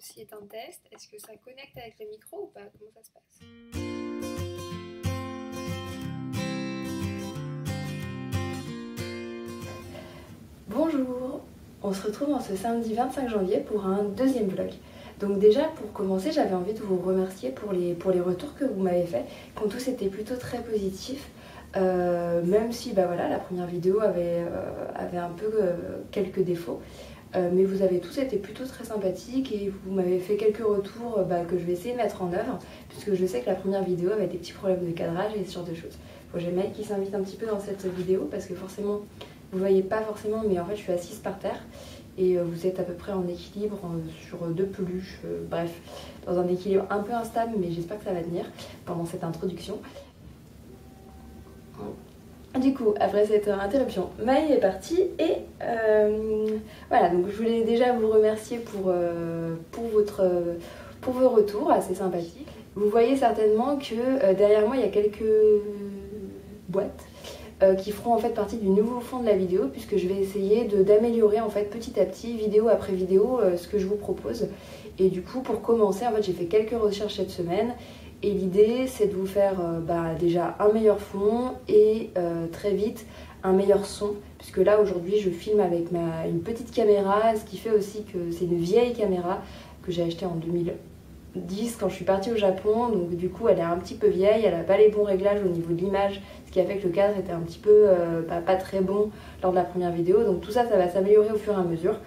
ceci est un test. Est-ce que ça connecte avec le micro ou pas? Comment ça se passe? Bonjour On se retrouve en ce samedi 25 janvier pour un deuxième vlog. Donc déjà pour commencer j'avais envie de vous remercier pour les, pour les retours que vous m'avez fait, qui ont tous été plutôt très positifs. Euh, même si bah voilà, la première vidéo avait, euh, avait un peu euh, quelques défauts. Mais vous avez tous été plutôt très sympathiques et vous m'avez fait quelques retours bah, que je vais essayer de mettre en œuvre puisque je sais que la première vidéo avait des petits problèmes de cadrage et ce genre de choses. Bon, J'ai Mike qui s'invite un petit peu dans cette vidéo parce que forcément, vous voyez pas forcément, mais en fait je suis assise par terre et vous êtes à peu près en équilibre sur deux peluches, bref, dans un équilibre un peu instable mais j'espère que ça va tenir pendant cette introduction. Du coup, après cette interruption, Maï est partie et euh, voilà, donc je voulais déjà vous remercier pour, euh, pour, votre, pour vos retours assez sympathiques. Vous voyez certainement que euh, derrière moi il y a quelques boîtes qui feront en fait partie du nouveau fond de la vidéo puisque je vais essayer d'améliorer en fait petit à petit, vidéo après vidéo, ce que je vous propose. Et du coup, pour commencer, en fait, j'ai fait quelques recherches cette semaine et l'idée, c'est de vous faire euh, bah, déjà un meilleur fond et euh, très vite un meilleur son. Puisque là, aujourd'hui, je filme avec une petite caméra, ce qui fait aussi que c'est une vieille caméra que j'ai achetée en 2010 quand je suis partie au Japon. Donc du coup, elle est un petit peu vieille, elle n'a pas les bons réglages au niveau de l'image, ce qui a fait que le cadre était un petit peu euh, pas, très bon lors de la première vidéo. Donc tout ça, ça va s'améliorer au fur et à mesure.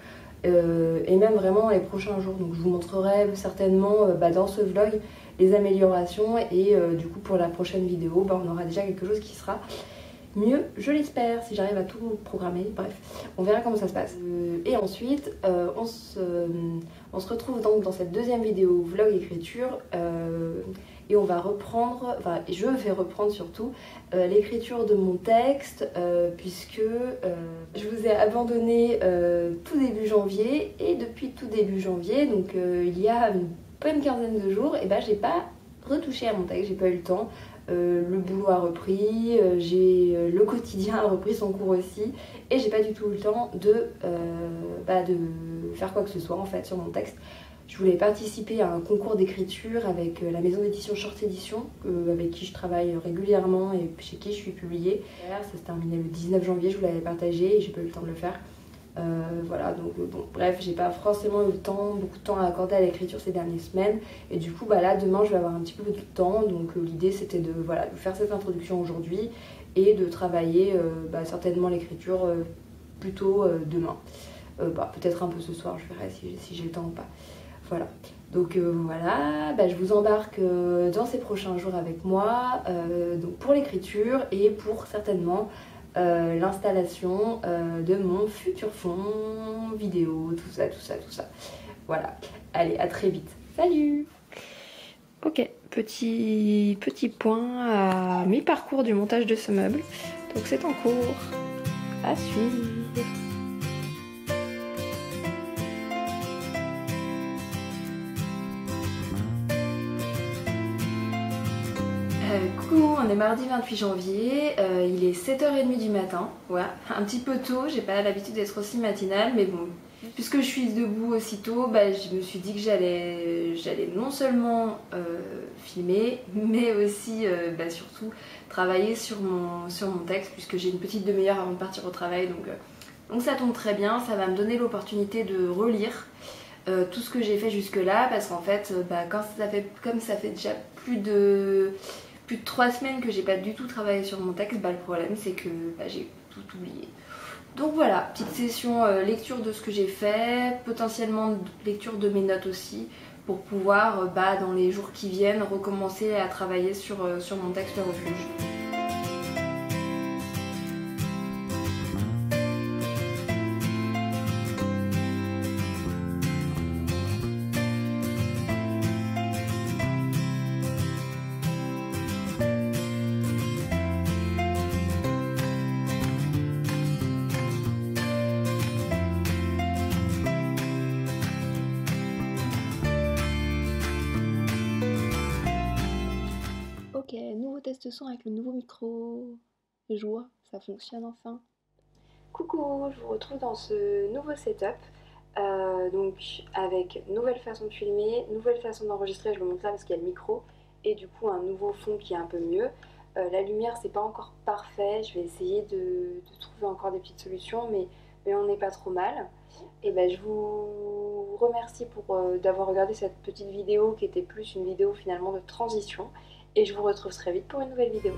Et même vraiment les prochains jours. Donc je vous montrerai certainement bah, dans ce vlog les améliorations et euh, du coup pour la prochaine vidéo bah, on aura déjà quelque chose qui sera mieux, je l'espère, si j'arrive à tout programmer, bref, on verra comment ça se passe. Euh, et ensuite, euh, on, se, on, se, retrouve donc dans cette deuxième vidéo vlog écriture, et on va reprendre, enfin je vais reprendre surtout, l'écriture de mon texte, puisque je vous ai abandonné tout début janvier, et depuis tout début janvier, donc il y a une une quinzaine de jours, et ben j'ai pas retouché à mon texte, j'ai pas eu le temps. Euh, le boulot a repris, euh, j'ai euh, le quotidien a repris son cours aussi, et j'ai pas du tout eu le temps de, bah, de faire quoi que ce soit en fait sur mon texte. Je voulais participer à un concours d'écriture avec la maison d'édition Short Edition, avec qui je travaille régulièrement et chez qui je suis publiée. Ça se terminait le 19 janvier, je vous l'avais partagé et j'ai pas eu le temps de le faire. Euh, voilà, donc euh, bon, bref, j'ai pas forcément eu le temps, beaucoup de temps à accorder à l'écriture ces dernières semaines. Et du coup, bah là, demain, je vais avoir un petit peu de temps. Donc euh, l'idée, c'était de, voilà, faire cette introduction aujourd'hui et de travailler bah, certainement l'écriture plutôt demain. bah, Peut-être un peu ce soir, je verrai si, j'ai le temps ou pas. Voilà. Donc voilà, bah, je vous embarque dans ces prochains jours avec moi pour l'écriture et pour certainement euh, l'installation euh, de mon futur fond vidéo, tout ça, tout ça, tout ça. Voilà. Allez, à très vite. Salut Ok, petit, petit point à mi-parcours du montage de ce meuble. Donc c'est en cours. À suivre. On est mardi 28 janvier, euh, il est 7h30 du matin, ouais, un petit peu tôt, j'ai pas l'habitude d'être aussi matinale, mais bon, puisque je suis debout aussitôt, bah, je me suis dit que j'allais non seulement euh, filmer, mais aussi euh, bah, surtout travailler sur mon, texte, puisque j'ai une petite demi-heure avant de partir au travail, donc, donc ça tombe très bien, ça va me donner l'opportunité de relire tout ce que j'ai fait jusque là, parce qu'en fait, bah, quand ça fait, comme ça fait déjà plus de plus de trois semaines que j'ai pas du tout travaillé sur mon texte, bah, le problème c'est que bah, j'ai tout oublié. Donc voilà, petite session euh, lecture de ce que j'ai fait, potentiellement lecture de mes notes aussi, pour pouvoir euh, bah, dans les jours qui viennent recommencer à travailler sur, euh, sur mon texte refuge. Test son avec le nouveau micro. Joie, ça fonctionne enfin. Coucou, je vous retrouve dans ce nouveau setup. Euh, donc avec nouvelle façon de filmer, nouvelle façon d'enregistrer, je le montre là parce qu'il y a le micro, et du coup un nouveau fond qui est un peu mieux. Euh, la lumière c'est pas encore parfait, je vais essayer de, trouver encore des petites solutions, mais, mais on n'est pas trop mal. Et ben je vous remercie pour euh, d'avoir regardé cette petite vidéo qui était plus une vidéo finalement de transition, et je vous retrouve très vite pour une nouvelle vidéo.